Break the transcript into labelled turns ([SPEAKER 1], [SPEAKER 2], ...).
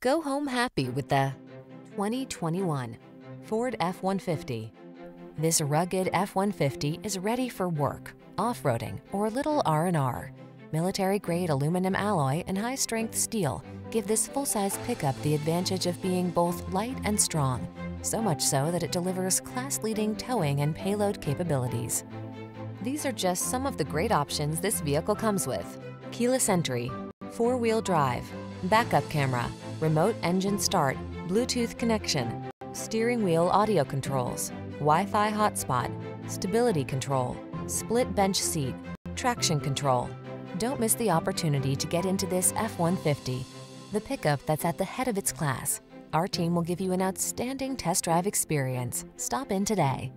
[SPEAKER 1] Go home happy with the 2021 Ford F-150. This rugged F-150 is ready for work, off-roading, or a little R&R. Military-grade aluminum alloy and high-strength steel give this full-size pickup the advantage of being both light and strong, so much so that it delivers class-leading towing and payload capabilities. These are just some of the great options this vehicle comes with. Keyless entry, four-wheel drive, backup camera, remote engine start, Bluetooth connection, steering wheel audio controls, Wi-Fi hotspot, stability control, split bench seat, traction control. Don't miss the opportunity to get into this F-150, the pickup that's at the head of its class. Our team will give you an outstanding test drive experience. Stop in today.